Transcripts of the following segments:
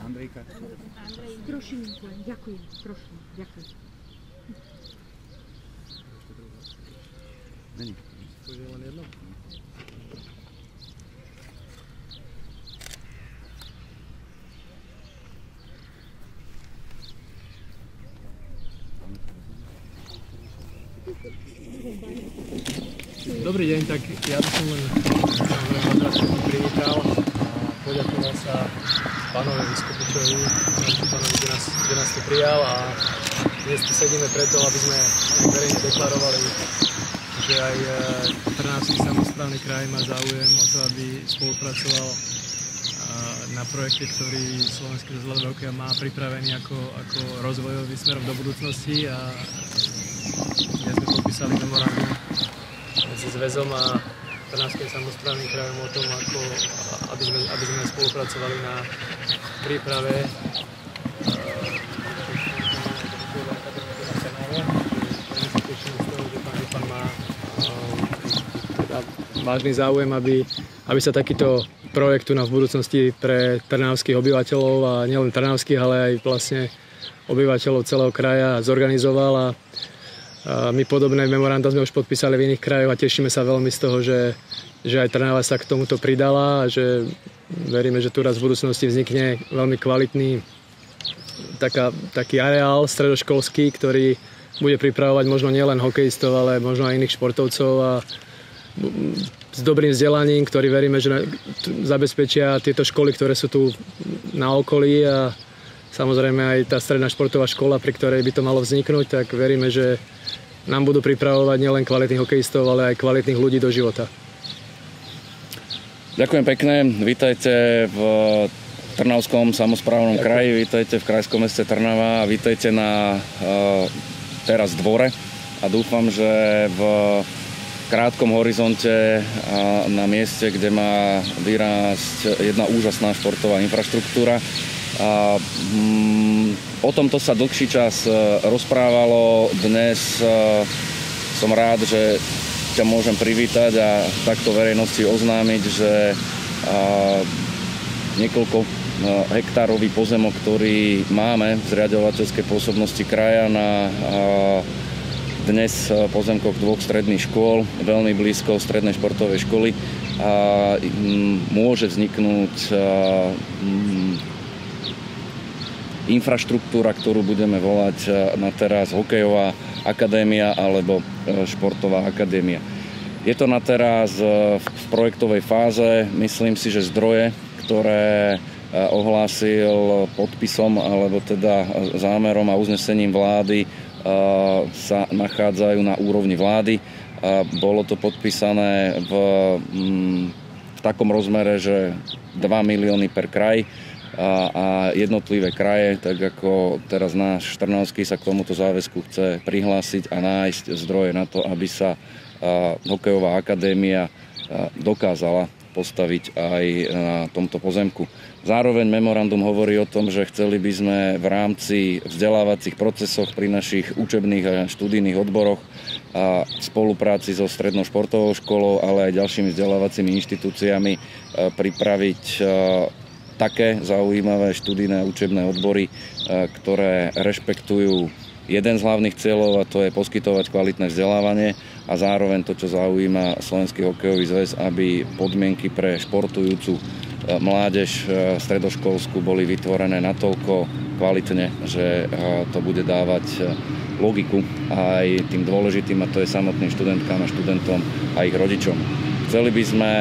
Andrejka. Trošininku len, ďakujem, trošku, ďakujem. Není. To je len jedno? Dobrý deň, tak ja by som len privítal a poďakoval sa pánovi Vyskupičovi, pánovi, kde nás, kde nás tu prijal a dnes tu sedíme preto, aby sme verejne deklarovali, že aj e, Trnavský samozprávny kraj má záujem o to, aby spolupracoval e, na projekte, ktorý Slovenský rozhľad má pripravený ako, ako rozvojový smerom do budúcnosti a dnes sme podpísali memorandum medzi zväzom a Trnavským samozprávnym krajom o tom, ako, aby, sme, aby sme spolupracovali na príprave teda vážny záujem, aby, aby sa takýto projekt tu na v budúcnosti pre trnavských obyvateľov a nielen trnavských, ale aj vlastne obyvateľov celého kraja zorganizoval a my podobné memoranda sme už podpísali v iných krajoch a tešíme sa veľmi z toho, že, že aj Trnava sa k tomuto pridala a že veríme, že tu raz v budúcnosti vznikne veľmi kvalitný taká, taký areál stredoškolský, ktorý bude pripravovať možno nielen hokejistov, ale možno aj iných športovcov a s dobrým vzdelaním, ktorý veríme, že zabezpečia tieto školy, ktoré sú tu na okolí a samozrejme aj tá stredná športová škola, pri ktorej by to malo vzniknúť, tak veríme, že nám budú pripravovať nielen kvalitných hokejistov, ale aj kvalitných ľudí do života. Ďakujem pekne, vítajte v Trnavskom samozprávnom kraji, vítajte v krajskom meste Trnava a vítajte na uh, teraz dvore. A dúfam, že v krátkom horizonte a na mieste, kde má vyrásť jedna úžasná športová infraštruktúra, a, mm, o tomto sa dlhší čas e, rozprávalo. Dnes e, som rád, že ťa môžem privítať a takto verejnosti oznámiť, že a, niekoľko e, hektárový pozemok, ktorý máme v zriadovateľskej pôsobnosti kraja na dnes pozemkoch dvoch stredných škôl, veľmi blízko strednej športovej školy môže vzniknúť infraštruktúra, ktorú budeme volať e, na teraz hokejová akadémia alebo e, športová akadémia. Je to na teraz e, v projektovej fáze. Myslím si, že zdroje, ktoré ohlásil podpisom alebo teda zámerom a uznesením vlády sa nachádzajú na úrovni vlády. Bolo to podpísané v, mm, v takom rozmere, že 2 milióny per kraj a, a jednotlivé kraje, tak ako teraz náš Štrnavský sa k tomuto záväzku chce prihlásiť a nájsť zdroje na to, aby sa a, hokejová akadémia a, dokázala postaviť aj na tomto pozemku. Zároveň memorandum hovorí o tom, že chceli by sme v rámci vzdelávacích procesoch pri našich učebných a študijných odboroch a v spolupráci so Strednou športovou školou, ale aj ďalšími vzdelávacími inštitúciami pripraviť také zaujímavé študijné učebné odbory, e, ktoré rešpektujú jeden z hlavných cieľov a to je poskytovať kvalitné vzdelávanie a zároveň to, čo zaujíma Slovenský hokejový zväz, aby podmienky pre športujúcu e, mládež e, stredoškolskú boli vytvorené natoľko kvalitne, že to bude dávať logiku aj tým dôležitým a to je samotným študentkám a študentom a ich rodičom. Chceli by sme,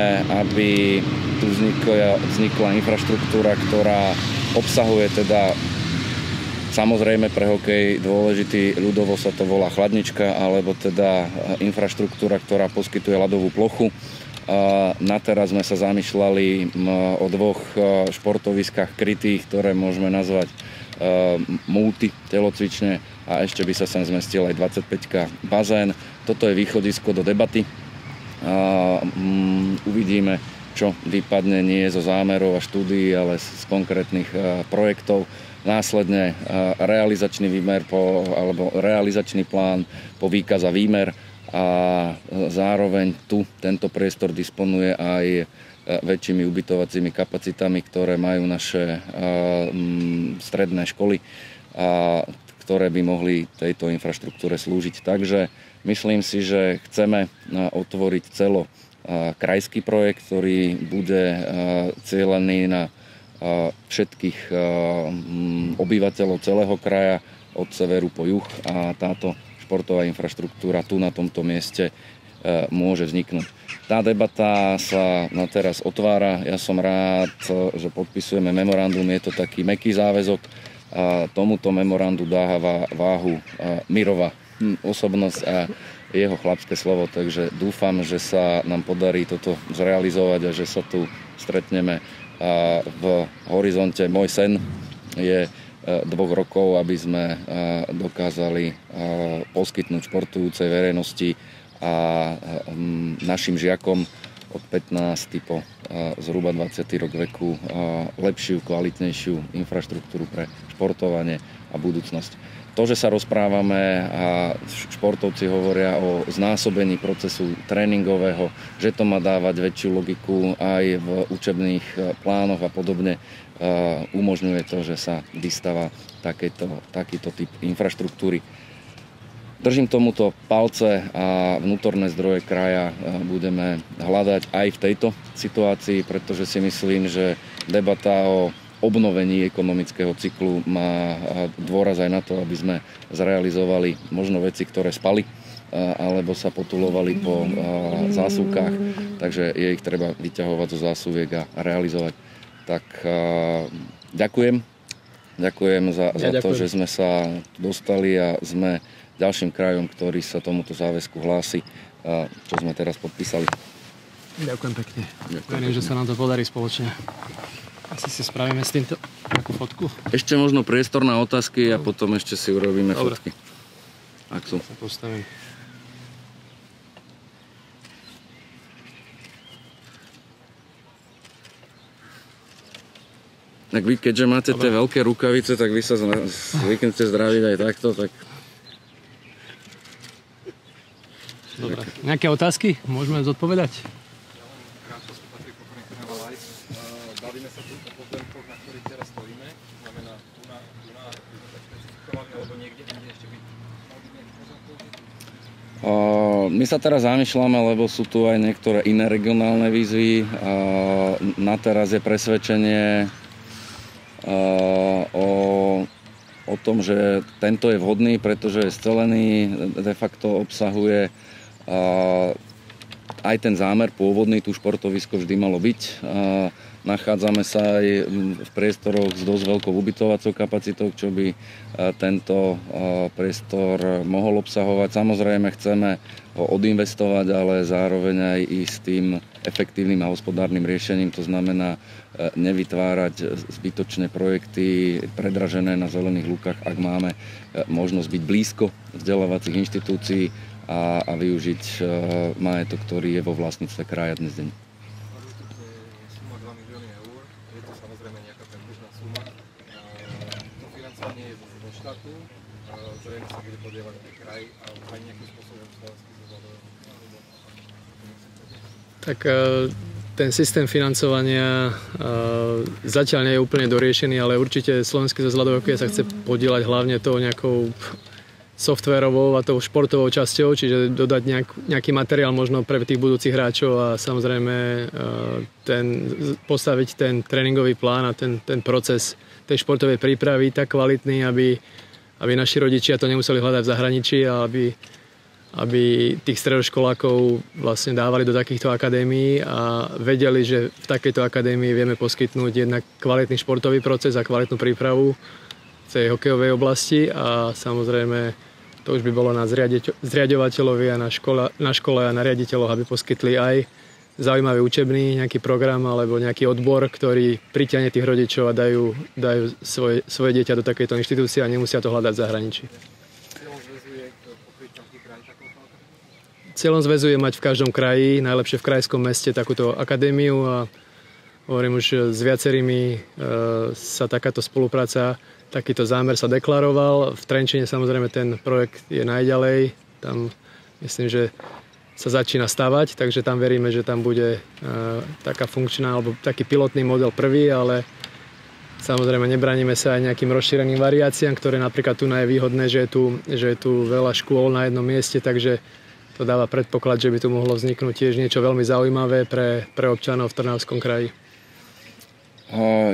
aby tu vznikla, vznikla infraštruktúra, ktorá obsahuje teda samozrejme pre hokej dôležitý, ľudovo sa to volá chladnička, alebo teda infraštruktúra, ktorá poskytuje ľadovú plochu. Na teraz sme sa zamýšľali o dvoch športoviskách krytých, ktoré môžeme nazvať multi telocvične a ešte by sa sem zmestil aj 25 bazén. Toto je východisko do debaty. Uvidíme, čo vypadne nie zo zámerov a štúdií, ale z konkrétnych e, projektov. Následne e, realizačný výmer po, alebo realizačný plán po výkaz a výmer a zároveň tu tento priestor disponuje aj väčšími ubytovacími kapacitami, ktoré majú naše stredné školy a ktoré by mohli tejto infraštruktúre slúžiť. Takže myslím si, že chceme otvoriť celo krajský projekt, ktorý bude cieľený na všetkých obyvateľov celého kraja od severu po juh a táto športová infraštruktúra tu na tomto mieste môže vzniknúť. Tá debata sa na teraz otvára. Ja som rád, že podpisujeme memorandum. Je to taký meký záväzok. A tomuto memorandu dáva váhu Mirova hm, osobnosť a jeho chlapské slovo, takže dúfam, že sa nám podarí toto zrealizovať a že sa tu stretneme v horizonte. Môj sen je dvoch rokov, aby sme dokázali poskytnúť športujúcej verejnosti a našim žiakom od 15. po zhruba 20. rok veku lepšiu, kvalitnejšiu infraštruktúru pre športovanie a budúcnosť. To, že sa rozprávame a športovci hovoria o znásobení procesu tréningového, že to má dávať väčšiu logiku aj v učebných plánoch a podobne, umožňuje to, že sa vystáva takýto, takýto typ infraštruktúry. Držím tomuto palce a vnútorné zdroje kraja budeme hľadať aj v tejto situácii, pretože si myslím, že debata o obnovení ekonomického cyklu má dôraz aj na to, aby sme zrealizovali možno veci, ktoré spali alebo sa potulovali po zásuvkách, takže je ich treba vyťahovať zo zásuviek a realizovať. Tak ďakujem. Ďakujem za, ja za ďakujem. to, že sme sa dostali a sme ďalším krajom, ktorý sa tomuto záväzku hlási, čo sme teraz podpísali. Ďakujem pekne. Ďakujem Verím, že sa nám to podarí spoločne. Asi si spravíme s týmto takú fotku. Ešte možno priestor na otázky a potom ešte si urobíme Dobre. fotky. Ak sú. Sa postavím. Tak vy, keďže máte tie veľké rukavice, tak vy sa zvyknete zdraviť aj takto, tak Dobre. Nejaké otázky? Môžeme zodpovedať? Bavíme sa tu o pozemkoch, na ktorých teraz stojíme. Znamená, tu na, tu na, alebo niekde inde ešte byť my sa teraz zamýšľame, lebo sú tu aj niektoré iné regionálne výzvy. Na teraz je presvedčenie o, o tom, že tento je vhodný, pretože je scelený, de facto obsahuje aj ten zámer pôvodný, tu športovisko vždy malo byť. Nachádzame sa aj v priestoroch s dosť veľkou ubytovacou kapacitou, čo by tento priestor mohol obsahovať. Samozrejme chceme ho odinvestovať, ale zároveň aj ísť tým efektívnym a hospodárnym riešením. To znamená nevytvárať zbytočné projekty predražené na zelených lukách, ak máme možnosť byť blízko vzdelávacích inštitúcií, a, a využiť uh, majetok, ktorý je vo vlastníctve kraja dnes deň. Suma 2 milióny eur, je to samozrejme nejaká predbežná suma. To financovanie je zo štátu, zrejme sa bude podievať aj kraj a aj nejakým spôsobom slovenský Tak ten systém financovania zatiaľ nie je úplne doriešený, ale určite Slovenský zväz sa chce podielať hlavne tou nejakou softverovou a tou športovou časťou, čiže dodať nejak, nejaký materiál možno pre tých budúcich hráčov a samozrejme e, ten, postaviť ten tréningový plán a ten, ten proces tej športovej prípravy tak kvalitný, aby, aby naši rodičia to nemuseli hľadať v zahraničí a aby, aby tých stredoškolákov vlastne dávali do takýchto akadémií a vedeli, že v takejto akadémii vieme poskytnúť jednak kvalitný športový proces a kvalitnú prípravu v tej hokejovej oblasti a samozrejme to už by bolo na zriadovateľovi a na škole, na škole a na riaditeľoch, aby poskytli aj zaujímavý učebný nejaký program alebo nejaký odbor, ktorý priťahne tých rodičov a dajú, dajú svoje, svoje dieťa do takejto inštitúcie a nemusia to hľadať v zahraničí. Cieľom zväzu je mať v každom kraji, najlepšie v krajskom meste, takúto akadémiu a hovorím už s viacerými e, sa takáto spolupráca takýto zámer sa deklaroval. V Trenčine samozrejme ten projekt je najďalej. Tam myslím, že sa začína stavať, takže tam veríme, že tam bude taká funkčná alebo taký pilotný model prvý, ale Samozrejme, nebraníme sa aj nejakým rozšíreným variáciám, ktoré napríklad tu je výhodné, že je tu, že je tu veľa škôl na jednom mieste, takže to dáva predpoklad, že by tu mohlo vzniknúť tiež niečo veľmi zaujímavé pre, pre občanov v Trnavskom kraji.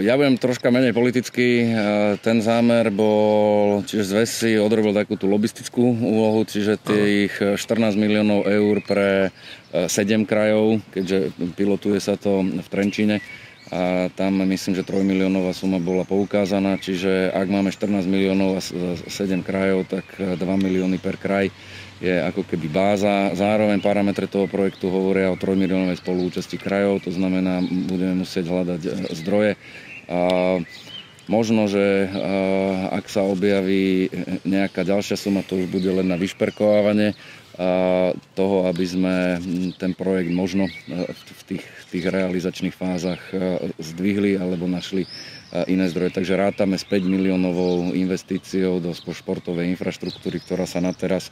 Ja budem troška menej politický. Ten zámer bol, čiže zväz si odrobil takú tú lobistickú úlohu, čiže tých 14 miliónov eur pre 7 krajov, keďže pilotuje sa to v Trenčíne a tam myslím, že 3 miliónová suma bola poukázaná, čiže ak máme 14 miliónov a 7 krajov, tak 2 milióny per kraj je ako keby báza. Zároveň parametre toho projektu hovoria o 3 miliónovej spoluúčasti krajov, to znamená, budeme musieť hľadať e, zdroje. A možno, že ak sa objaví nejaká ďalšia suma, to už bude len na vyšperkovávanie toho, aby sme ten projekt možno e, v tých tých realizačných fázach e, zdvihli alebo našli e, iné zdroje. Takže rátame s 5 miliónovou investíciou do športovej infraštruktúry, ktorá sa na teraz e,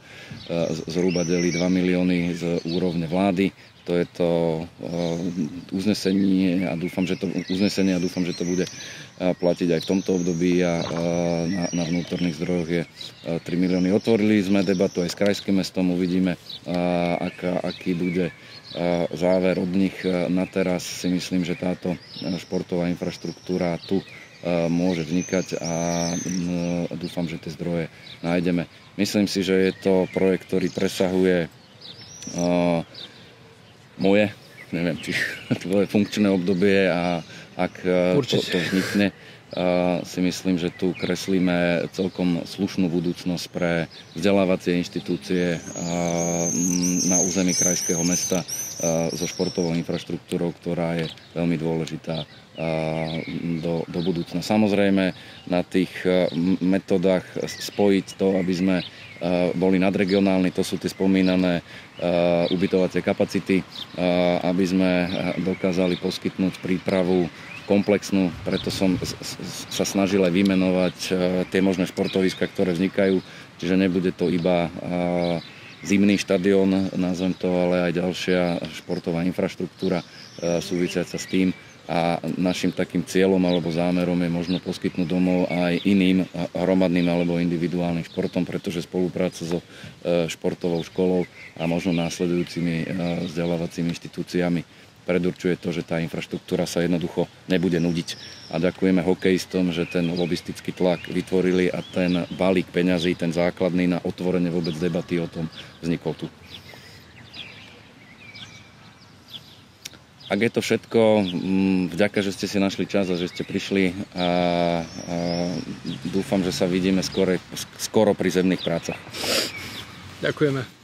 zhruba delí 2 milióny z úrovne vlády. To je to uznesenie a dúfam, že to, uznesenie a dúfam, že to bude platiť aj v tomto období a na, na vnútorných zdrojoch je 3 milióny. Otvorili sme debatu aj s krajským mestom, uvidíme, ak, aký bude záver od nich e, na teraz si myslím, že táto e, športová infraštruktúra tu e, môže vznikať a dúfam, že tie zdroje nájdeme. Myslím si, že je to projekt, ktorý presahuje moje, neviem, či tvoje funkčné obdobie a ak to, to vznikne, si myslím, že tu kreslíme celkom slušnú budúcnosť pre vzdelávacie inštitúcie na území krajského mesta so športovou infraštruktúrou, ktorá je veľmi dôležitá do, do budúcna. Samozrejme na tých metodách spojiť to, aby sme boli nadregionálni, to sú tie spomínané ubytovacie kapacity, aby sme dokázali poskytnúť prípravu komplexnú, preto som sa snažil aj vymenovať tie možné športoviska, ktoré vznikajú, čiže nebude to iba zimný štadión, nazvem to, ale aj ďalšia športová infraštruktúra e, súvisiaca s tým. A našim takým cieľom alebo zámerom je možno poskytnúť domov aj iným hromadným alebo individuálnym športom, pretože spolupráca so športovou školou a možno následujúcimi vzdelávacími inštitúciami predurčuje to, že tá infraštruktúra sa jednoducho nebude nudiť. A ďakujeme hokejistom, že ten lobistický tlak vytvorili a ten balík peňazí, ten základný na otvorenie vôbec debaty o tom vznikol tu. Ak je to všetko, mm, vďaka, že ste si našli čas a že ste prišli a, a dúfam, že sa vidíme skoro, skoro pri zemných prácach. Ďakujeme.